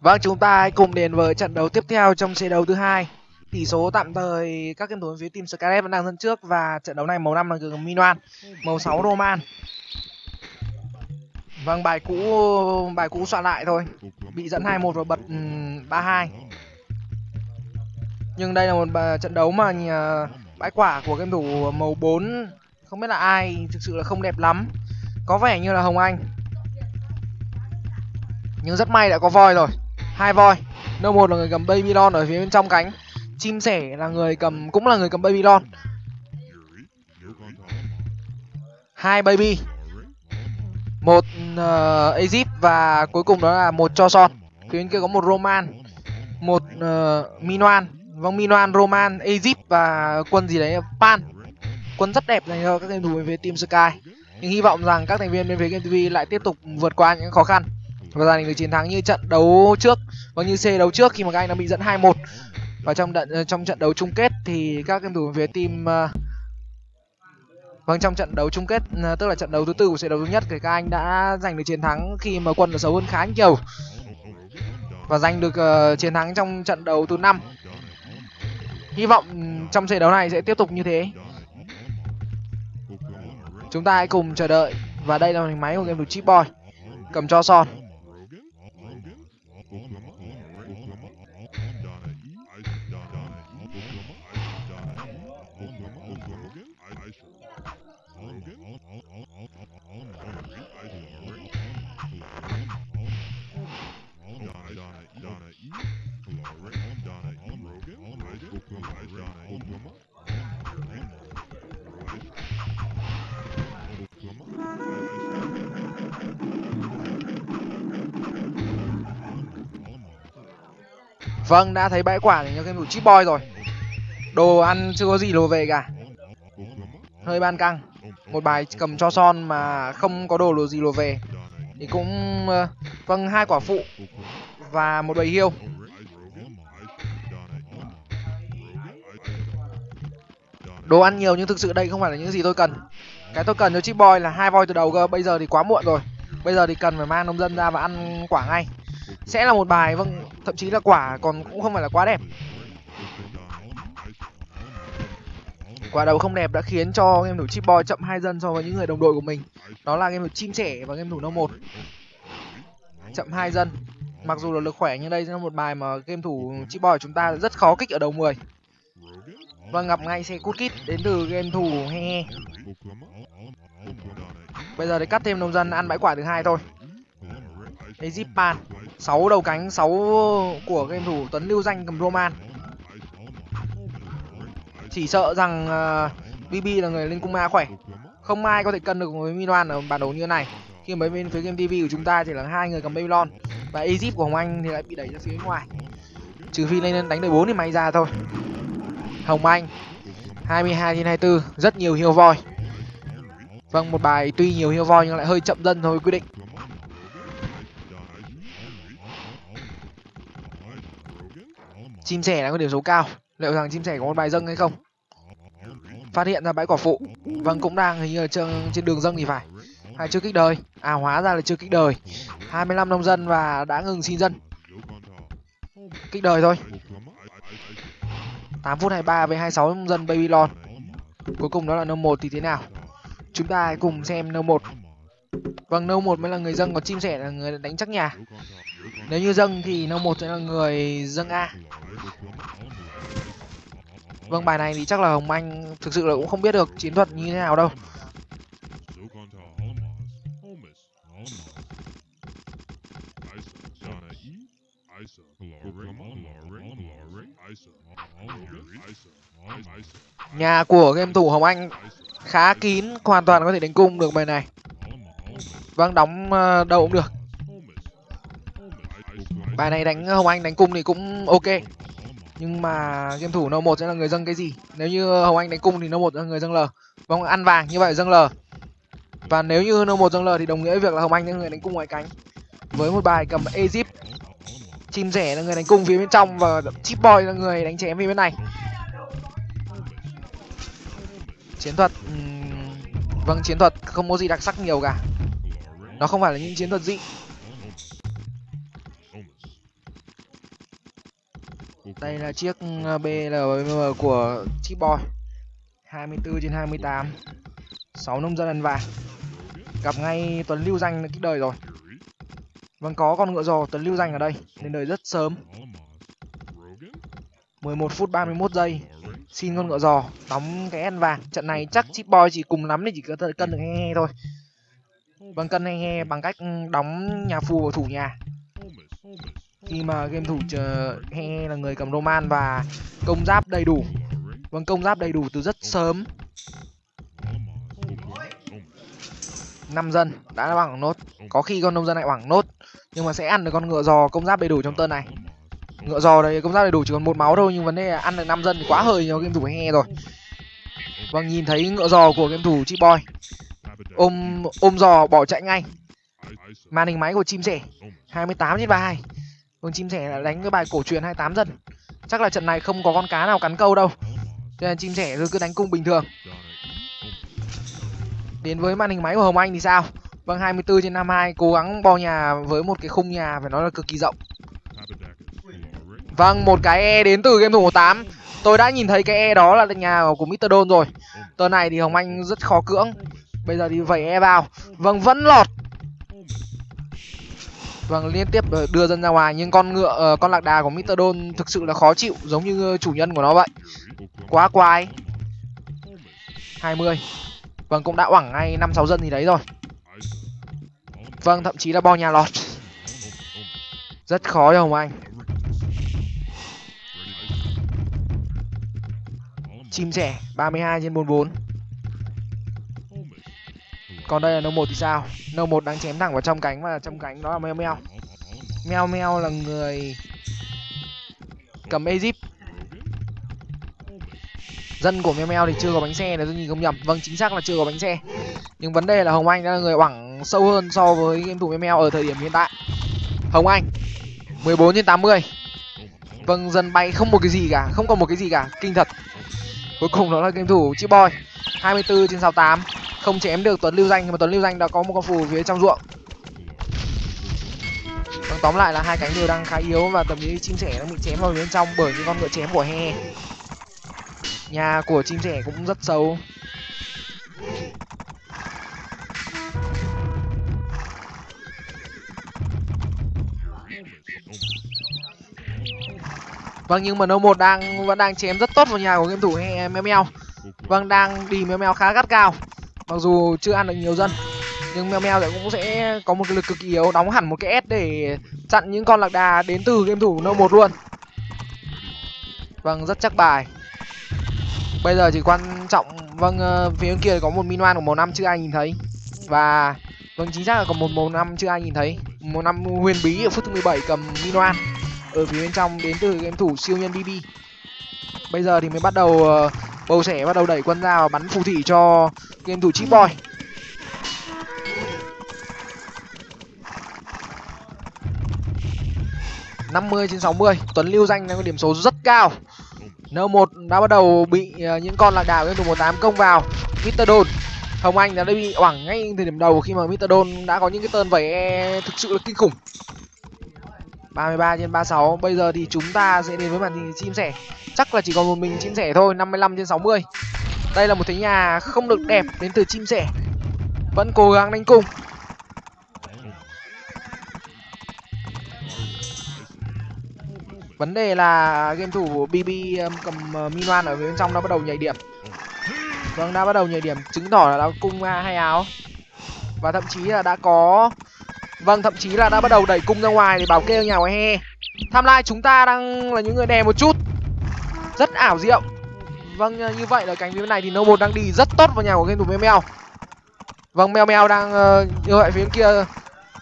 Vâng, chúng ta hãy cùng đến với trận đấu tiếp theo trong trận đấu thứ hai. Tỷ số tạm thời các game thủ phía team Scarlet vẫn đang dẫn trước và trận đấu này màu năm là gồm Minoan, màu 6 Roman. Vâng, bài cũ bài cũ soạn lại thôi. Bị dẫn 2-1 và bật um, 3-2. Nhưng đây là một trận đấu mà nhà, bãi quả của game thủ màu 4 không biết là ai thực sự là không đẹp lắm. Có vẻ như là Hồng Anh. Nhưng rất may đã có voi rồi. Hai voi. No một là người cầm babylon ở phía bên trong cánh. Chim sẻ là người cầm cũng là người cầm babylon hai baby. Một uh, egypt và cuối cùng đó là một cho son. Phía bên kia có một roman. Một uh, minoan. Vâng minoan roman egypt và quân gì đấy pan quân rất đẹp dành cho các game thủ bên phía team sky. Nhưng hy vọng rằng các thành viên bên phía game tv lại tiếp tục vượt qua những khó khăn. Và giành được chiến thắng như trận đấu trước và như C đấu trước khi mà các anh đã bị dẫn 2-1 và trong trận ờ, trong trận đấu chung kết thì các game thủ bên phía team uh, Vâng trong trận đấu chung kết ờ, tức là trận đấu thứ tư của trận đấu thứ nhất thì các anh đã giành được chiến thắng khi mà quân là xấu hơn khá nhiều. Và giành được uh, chiến thắng trong trận đấu thứ năm. Hy vọng ừ, trong trận đấu này sẽ tiếp tục như thế chúng ta hãy cùng chờ đợi. Và đây là hình máy của game thủ chip boy. Cầm cho son. Vâng, đã thấy bãi quả cho game thủ chip boy rồi. Đồ ăn chưa có gì lùa về cả. Hơi ban căng. Một bài cầm cho son mà không có đồ lùa gì lùa về. Thì cũng uh, vâng hai quả phụ và một bầy hiêu. Đồ ăn nhiều nhưng thực sự đây không phải là những gì tôi cần. Cái tôi cần cho chip boy là hai voi từ đầu cơ, bây giờ thì quá muộn rồi. Bây giờ thì cần phải mang nông dân ra và ăn quả ngay sẽ là một bài vâng thậm chí là quả còn cũng không phải là quá đẹp. Quả đầu không đẹp đã khiến cho game thủ chip boy chậm hai dân so với những người đồng đội của mình. Đó là game thủ chim trẻ và game thủ nô một. Chậm hai dân. Mặc dù là lực khỏe nhưng đây là một bài mà game thủ chip boy của chúng ta rất khó kích ở đầu 10 và vâng, gặp ngay xe cút kít đến từ game thủ he he. Bây giờ thì cắt thêm nông dân ăn bãi quả thứ hai thôi. Egypan 6 đầu cánh 6 của game thủ Tuấn Lưu Danh cầm Roman. Chỉ sợ rằng ờ, uh, BB là người lên cung ma khỏe. Không ai có thể cân được với Milan ở bản đấu như này. Khi mấy bên phía game TV của chúng ta chỉ là hai người cầm Babylon. Và Egypt của Hồng Anh thì lại bị đẩy ra phía ngoài. Trừ phi lên đánh đời 4 thì may ra thôi. Hồng Anh 22 trên 24 Rất nhiều hiêu voi. Vâng một bài tuy nhiều hiêu voi nhưng lại hơi chậm dân thôi quyết định. Chim sẻ là có điểm số cao. Liệu rằng chim sẻ có một bài dâng hay không? Phát hiện ra bãi quả phụ. Vâng cũng đang hình như là trên, trên đường dâng thì phải. Hay chưa kích đời? À hóa ra là chưa kích đời. 25 nông dân và đã ngừng xin dân. Kích đời thôi. 8 phút 23 với 26 nông dân babylon cuối cùng đó là nông một thì thế nào? Chúng ta hãy cùng xem nông một. Vâng nông một mới là người dân còn chim sẻ là người đánh chắc nhà. Nếu như dâng thì nông một sẽ là người dâng a vâng bài này thì chắc là hồng anh thực sự là cũng không biết được chiến thuật như thế nào đâu. Nhà của game thủ hồng anh khá kín, hoàn toàn có thể đánh cung được bài này. Vâng đóng ờ, đâu cũng được. Bài này đánh hồng anh đánh cung thì cũng ok nhưng mà game thủ no một sẽ là người dâng cái gì? Nếu như hồng anh đánh cung thì no một là người dâng l. Vâng ăn vàng như vậy dâng l. Và nếu như no một dâng l thì đồng nghĩa với việc là hồng anh là người đánh cung ngoài cánh. Với một bài cầm egypt, chim rẻ là người đánh cung phía bên trong và chip boy là người đánh chém phía bên này. Chiến thuật vâng chiến thuật không có gì đặc sắc nhiều cả. Nó không phải là những chiến thuật dị. Đây là chiếc ừ, BLM của Chip Boy. 24 trên 28 6 nông dân ăn vàng. Gặp ngay Tuấn Lưu Danh kích đời rồi. Vâng có con ngựa giò Tuấn Lưu Danh ở đây lên đời rất sớm. 11 phút 31 giây xin con ngựa giò đóng cái ăn vàng. Trận này chắc chip boy chỉ cùng lắm thì chỉ cần cân được he, thôi. Vâng cân he, bằng cách ừ, đóng nhà phù vào thủ nhà khi mà game thủ chờ he, là người cầm roman và công giáp đầy đủ. Vâng công giáp đầy đủ từ rất sớm. Năm dân đã bằng nốt. Có khi con nông dân lại bằng nốt nhưng mà sẽ ăn được con ngựa giò công giáp đầy đủ trong tơn này. Ngựa giò đây công giáp đầy đủ chỉ còn một máu thôi nhưng vấn đề là ăn được năm dân thì quá hơi cho game thủ he rồi. Vâng nhìn thấy ngựa giò của game thủ chị boy. Ôm ôm giò bỏ chạy ngay. Màn hình máy của chim sẻ 28 trên 32 con chim sẻ đánh cái bài cổ truyền 28 dần. Chắc là trận này không có con cá nào cắn câu đâu. Cho nên chim sẻ cứ đánh cung bình thường. Đến với màn hình máy của hồng anh thì sao? Vâng 24 trên 52 cố gắng bo nhà với một cái khung nhà phải nói là cực kỳ rộng. Vâng, một cái E đến từ game thủ 18 Tôi đã nhìn thấy cái E đó là nhà của Mr. Don rồi. Tờ này thì Hồng Anh rất khó cưỡng. Bây giờ thì vẩy E vào. Vâng, vẫn lọt. Vâng, liên tiếp đưa dân ra ngoài Nhưng con ngựa, uh, con lạc đà của Mr. Don thực sự là khó chịu Giống như ờ, chủ nhân của nó vậy. Quá quái. 20 Vâng, cũng đã oẳng ngay 5-6 dân gì đấy rồi. Vâng, thậm chí là bo nhà lọt. Rất khó cho Hồng Anh. Chim sẻ 32 trên 44 còn đây là nâu một thì sao? Nâu một đang chém thẳng vào trong cánh và trong cánh đó là meo meo. Meo meo là người cầm Egypt. Dân của meo meo thì chưa có bánh xe nếu tôi nhìn không nhầm. Vâng chính xác là chưa có bánh xe. Nhưng vấn đề là hồng anh đã là người oẳng sâu hơn so với game thủ meo meo ở thời điểm hiện tại. Hồng anh 14 trên 80 vâng dân bay không một cái gì cả, không còn một cái gì cả. Kinh thật. Cuối cùng đó là game thủ chip boy 24 trên 68 không chém được tuấn lưu danh nhưng mà tuấn lưu danh đã có một con phù phía trong ruộng. Vâng, tóm lại là hai cánh đều đang khá yếu và tầm như chim sẻ đang bị chém vào bên trong bởi những con ngựa chém của he. Nhà của chim sẻ cũng rất xấu. Vâng nhưng mà no một đang vẫn đang chém rất tốt vào nhà của game thủ meo meo. Vâng đang đi meo meo khá gắt cao mặc dù chưa ăn được nhiều dân, nhưng meo meo lại cũng sẽ có một cái lực cực kỳ yếu, đóng hẳn một cái s để chặn những con lạc đà đến từ game thủ no một luôn. Vâng rất chắc bài. Bây giờ chỉ quan trọng vâng ờ, phía bên kia có một minoan của màu năm chưa ai nhìn thấy. Và vâng chính xác là còn một màu năm chưa ai nhìn thấy. Một năm huyền bí ở phút thứ 17 cầm minoan ở phía bên trong đến từ game thủ siêu nhân bb bây giờ thì mới bắt đầu ờ, bầu sẻ bắt đầu đẩy quân ra và bắn phù thủy cho game thủ chip boy. năm mươi trên sáu mươi, tuấn lưu danh đang có điểm số rất cao. N một đã bắt đầu bị ờ, những con lạc đạo game thủ một tám công vào. Mr don hồng anh đã bị oảng ngay thời điểm đầu khi mà mr don đã có những cái tơn vẩy e thực sự là kinh khủng. 33 trên 36 Bây giờ thì chúng ta sẽ đến với màn hình chim sẻ. Chắc là chỉ còn một mình chim sẻ thôi 55 trên 60 Đây là một thế nhà không được đẹp đến từ chim sẻ. Vẫn cố gắng đánh cùng. Vấn đề là game thủ BB um, cầm uh, Minoan ở bên trong nó bắt đầu nhảy điểm. Vâng đã bắt đầu nhảy điểm chứng tỏ là đã cung hai áo. Và thậm chí là đã có Vâng, thậm chí là đã bắt đầu đẩy cung ra ngoài để bảo kê nhà ngoài he. Tham lai chúng ta đang là những người đè một chút. Rất ảo diệu. Vâng, ờ, như vậy là cánh phía này thì No một đang đi rất tốt vào nhà của game thủ Meo Meo. Vâng, Meo Meo đang uh, như vậy phía bên kia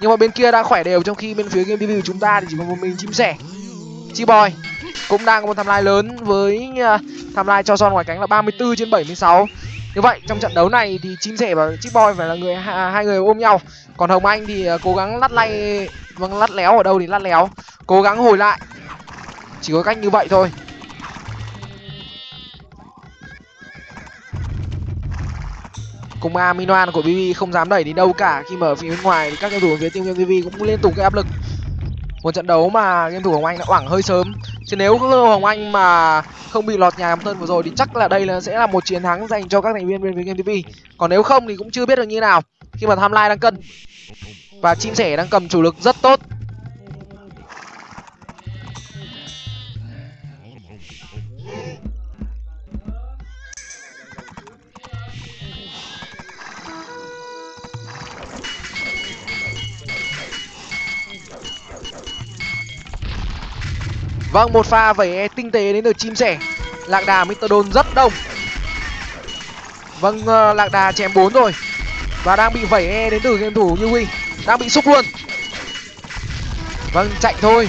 nhưng mà bên kia đang khỏe đều trong khi bên phía game review chúng ta thì chỉ có một mình chim sẻ. Chi Boy cũng đang có một tham lai lớn với uh, tham lai cho son ngoài cánh là 34 trên 76. Như vậy, trong trận đấu này thì chim sẻ và Chip Boy phải là người hai người ôm nhau. Còn hồng anh thì à, cố gắng lắt lay vâng lắt léo ở đâu thì lắt léo. Cố gắng hồi lại. Chỉ có cách như vậy thôi. Cùng A của BB không dám đẩy đến đâu cả. Khi mở phía bên ngoài thì các cầu thủ phía team BB cũng liên tục gây áp lực một trận đấu mà game thủ Hồng Anh đã oảng hơi sớm. Chứ nếu Hồng Anh mà không bị lọt nhà làm thân vừa rồi thì chắc là đây là sẽ là một chiến thắng dành cho các thành viên bên phía game TV còn nếu không thì cũng chưa biết được như nào khi mà tham lai đang cân. Và chim sẻ đang cầm chủ lực rất tốt. Vâng, một pha vẩy e tinh tế đến từ chim sẻ. Lạc đà mistodon rất đông. Vâng, uh, lạc đà chém 4 rồi. Và đang bị vẩy e đến từ game thủ như Huy. Đang bị xúc luôn. Vâng, chạy thôi.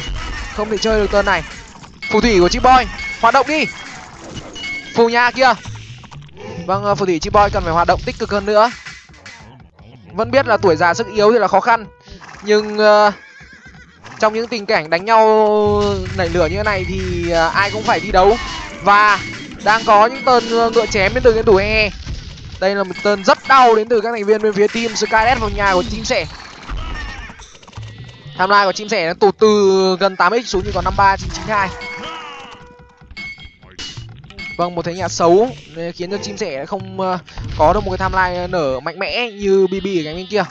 Không thể chơi được tuần này. Phù thủy của Chip Boy, hoạt động đi. Phù nhà kia. Vâng, uh, phù thủy Chip Boy cần phải hoạt động tích cực hơn nữa. Vẫn biết là tuổi già sức yếu thì là khó khăn. Nhưng uh, trong những tình cảnh đánh nhau nảy lửa như thế này thì à, ai cũng phải đi đấu. Và đang có những tên ờ, ngựa chém đến từ cái tủ e. Đây là một tên rất đau đến từ các thành viên bên phía team skynet vào nhà của chim sẻ tham lai của chim sẻ nó tụt từ gần 8 x xuống chỉ còn năm ba chín chín hai. Vâng một thế nhà xấu khiến cho chim sẻ không ờ, có được một cái tham lai nở mạnh mẽ như bb ở cánh bên kia.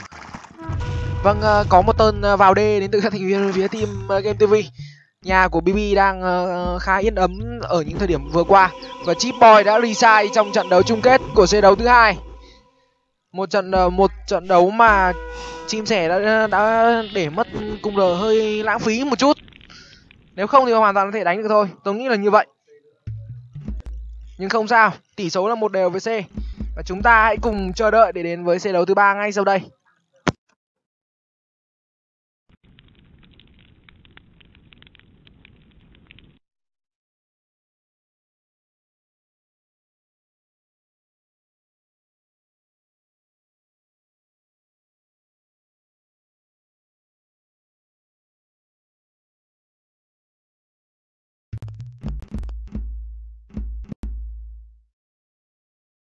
Vâng, ờ, có một tên ờ, vào D đến từ các thành viên phía team ờ, Game TV. Nhà của BB đang khá yên ấm ở những thời điểm vừa qua và Chip Boy đã resign trong trận đấu chung kết của C đấu thứ hai. Một trận một trận đấu mà chim sẻ đã đã để mất cung R hơi lãng phí một chút. Nếu không thì hoàn toàn có thể đánh được thôi. Tôi nghĩ là như vậy. Nhưng không sao, tỷ số là một đều với C. Và chúng ta hãy cùng chờ đợi để đến với C đấu thứ ba ngay sau đây.